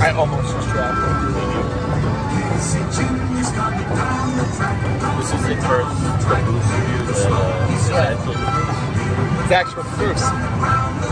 I almost just dropped it. This is the first booth review that uh, Yeah. It's actual proofs.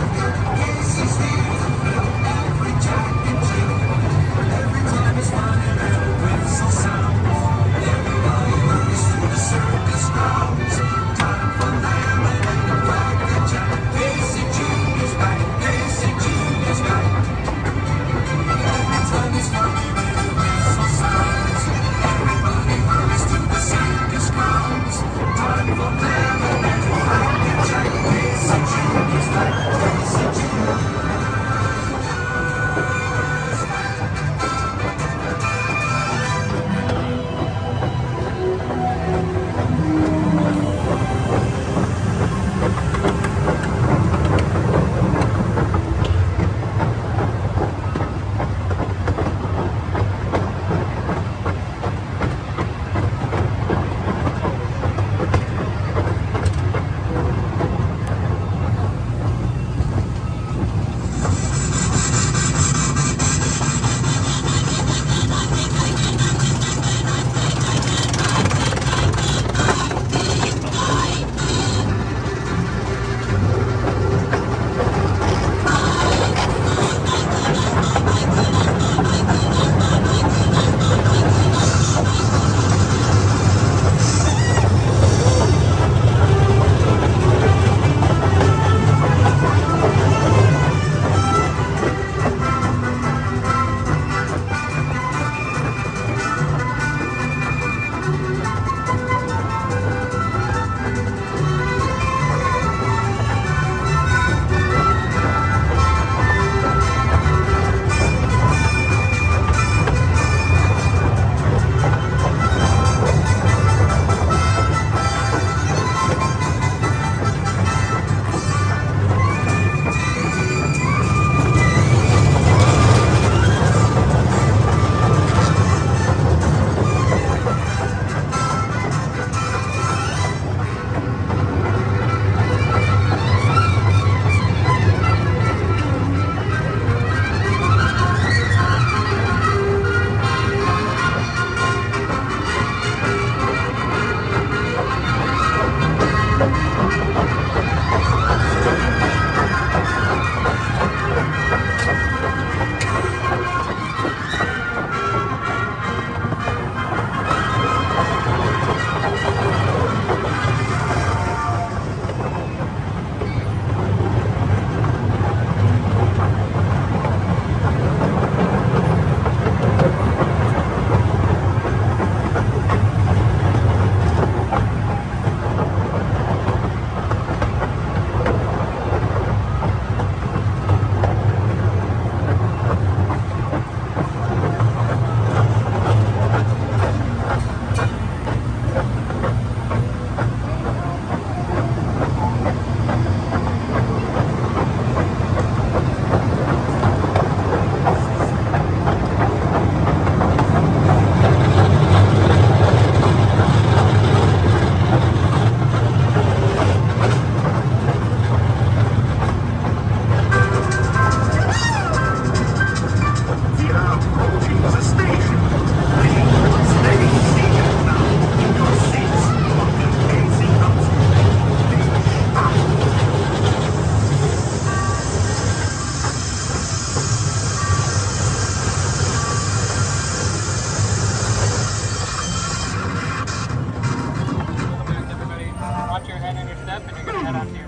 around here.